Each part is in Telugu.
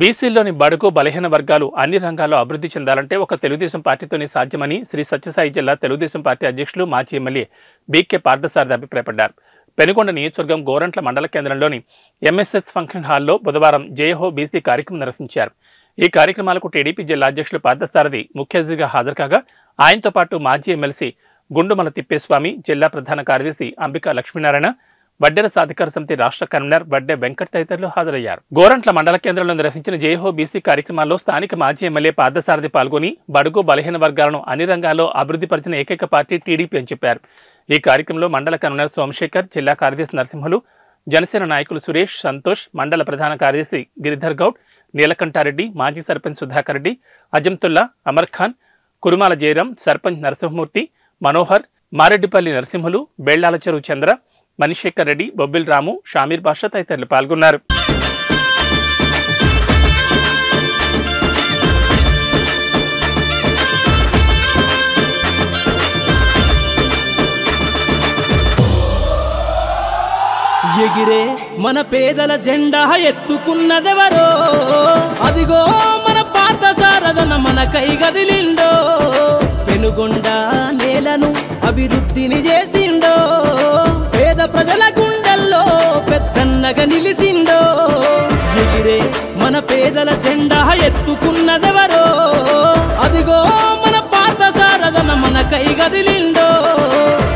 బీసీల్లోని బడుగు బలహీన వర్గాలు అన్ని రంగాల్లో అభివృద్ధి చెందాలంటే ఒక తెలుగుదేశం పార్టీతోనే సాధ్యమని శ్రీ సత్యసాయి జిల్లా తెలుగుదేశం పార్టీ అధ్యక్షులు మాజీ ఎమ్మెల్యే బీకే పార్థసారథి అభిప్రాయపడ్డారు. పెనుకొండ నియోజకవర్గం గోరంట్ల మండల కేంద్రంలోని ఎంఎస్ఎస్ ఫంక్షన్ హాల్లో బుధవారం జయహో బీసీ కార్యక్రమం నిర్వహించారు. ఈ కార్యక్రమాలకు టీడీపీ జిల్లా అధ్యక్షులు పార్థసారథి ముఖ్య అతిథిగా హాజరుకాగా ఆయనతో పాటు మాజీ ఎమ్మెల్సీ గుండుమల తిప్పేస్వామి జిల్లా ప్రధాన కార్యదర్శి అంబికా లక్ష్మీనారాయణ వడ్డెర సాధికార సమితి రాష్ట్ర కన్వీనర్ బడ్డె వెంకట్ తదితరులు హాజరయ్యారు. గోరంట్ల మండల కేంద్రంలో నిర్వహించిన జయహో బీసీ కార్యక్రమాల్లో స్థానిక మాజీ ఎమ్మెల్యే పార్థసారథి పాల్గొని బడుగు బలహీన వర్గాలను అన్ని రంగాల్లో అభివృద్ధి పరిచిన ఏకైక పార్టీ టీడీపీ అని చెప్పారు. ఈ కార్యక్రమంలో మండల కన్వీనర్ సోమశేఖర్ జిల్లా కార్యదర్శి నరసింహులు జనసేన నాయకులు సురేష్ సంతోష్ మండల ప్రధాన కార్యదర్శి గిరిధర్ గౌడ్ నీలకంఠారెడ్డి మాజీ సర్పంచ్ సుధాకర్ రెడ్డి అజంతుల్లా అమర్ ఖాన్ కురుమాల జయరాం సర్పంచ్ నరసింహమూర్తి మనోహర్ మారెడ్డిపల్లి నరసింహులు బేళ్ళాల చెరువు చంద్ర మణిశేఖర్ రెడ్డి బొబ్బిల్ రాము షామీర్ బాషా తదితరులు పాల్గొన్నారు. ఎగిరే మన పేదల జెండా ఎత్తుకున్నదెవరో? అదిగో మన పార్థసారదన మన కై గదిలిండో పెనుగొండ నేలను అభివృద్ధిని చేసి ప్రజల గుండెల్లో పెద్దన్నగా నిలిసిండో ఎగిరే మన పేదల జెండా ఎత్తుకున్నదెవరో. అదిగో మన పాత సారదన మన కై గదిలిండో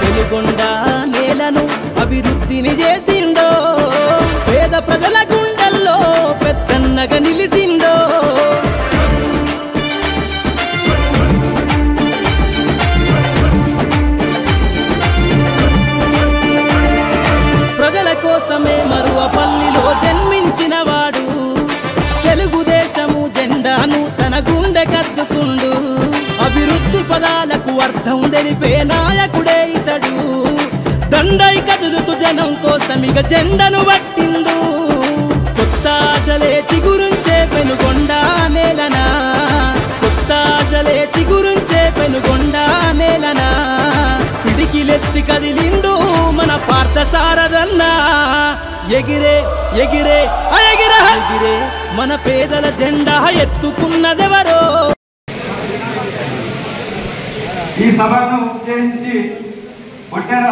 పెనుగొండ నేలను అభివృద్ధిని చేసి అర్థం నాయకుడే ఇతడు. దండై కదులుతూ జనం కోసమిగ జెండను పట్టిండు. కొత్త ఆశలే చిగురుంచే పెనుగొండ నేలనా. కొత్త ఆశలే చిగురుంచే పెనుగొండ నేలనా. పిడికిలెత్తి కదిలిండు మన పార్థ సారదన్నా ఎగిరే ఎగిరే ఎగిరే మన పేదల జెండా ఎత్తుకున్నదెవరో. ఈ సభను ఉద్దేశించి ఒట్టెర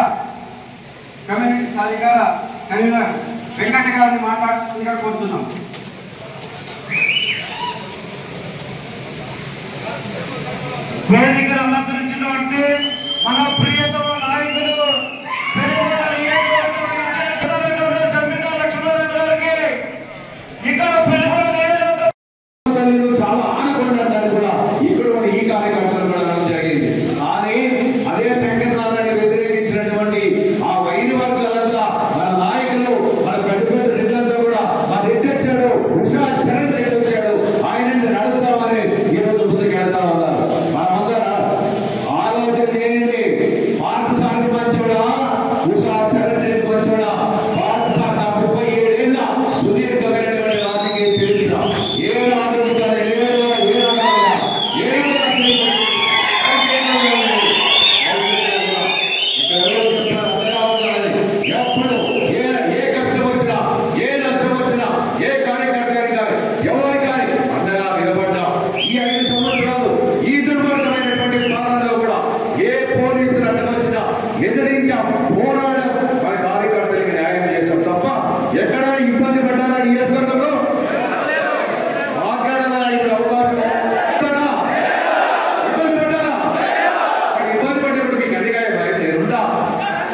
కమ్యూనిటీ సాధికార కన్వీనర్ వెంకట గారిని మాట్లాడుతుందిగా కోరుతున్నాం. వేదికను అలంకరించినటువంటి మన ప్రియతమ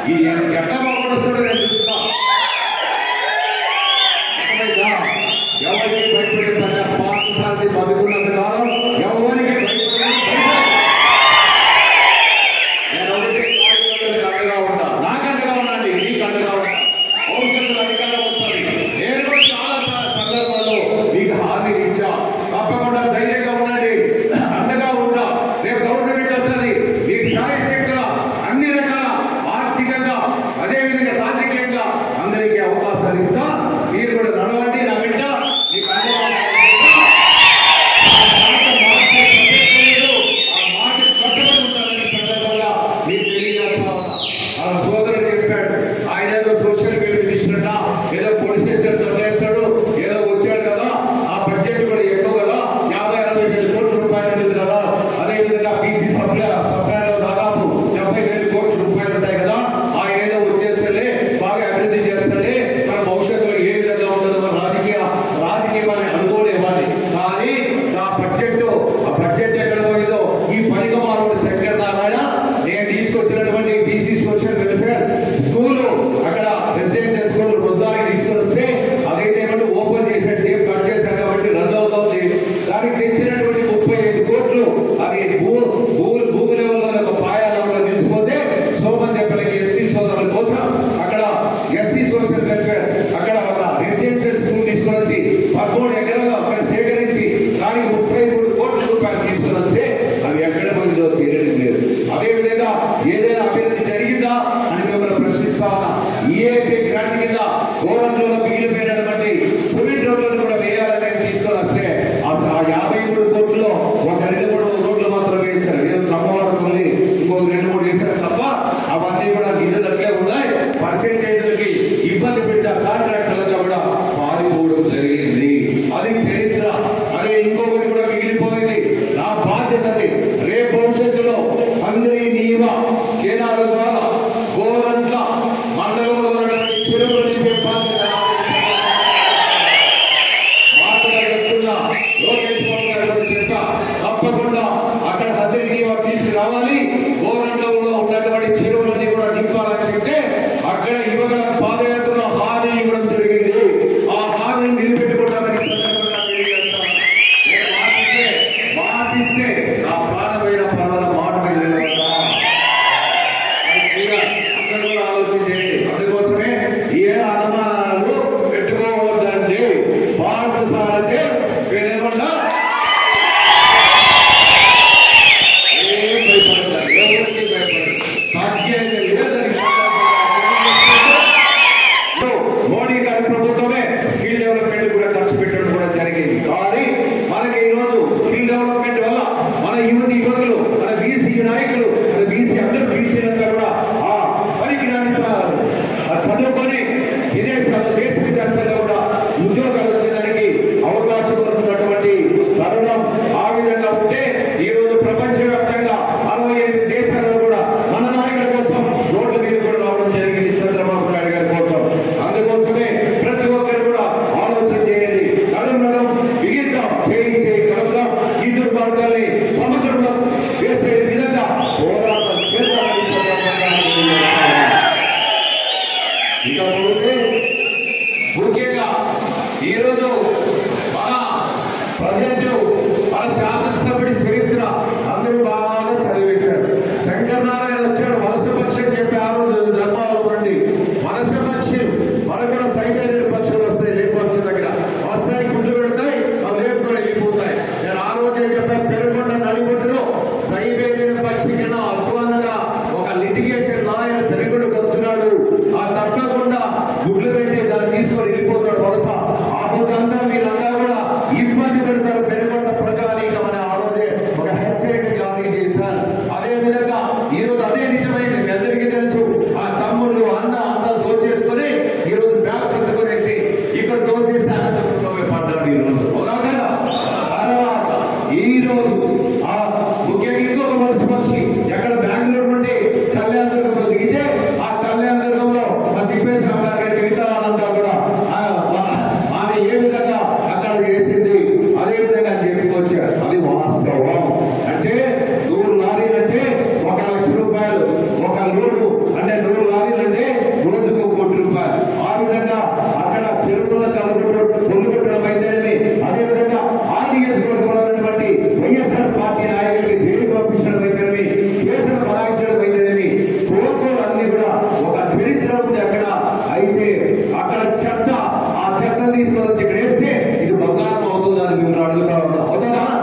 ఈ అక్కడ యువతల పాదయాత్రలో హామీ ఇవ్వడం జరిగింది. ఆ హామీని నిలబెట్టుకోవడానికి మాటిస్తే ఆ ప్రాణమైన పర్వత మాట ఆలోచించే అందుకోసమే ఏ అనుమానాలు పెట్టుకోవద్దండి. భారత సారథి ఈరోజు మన ప్రజెంట్ మన శాసనసభ్యుడి చరిత్ర 一号儿是好的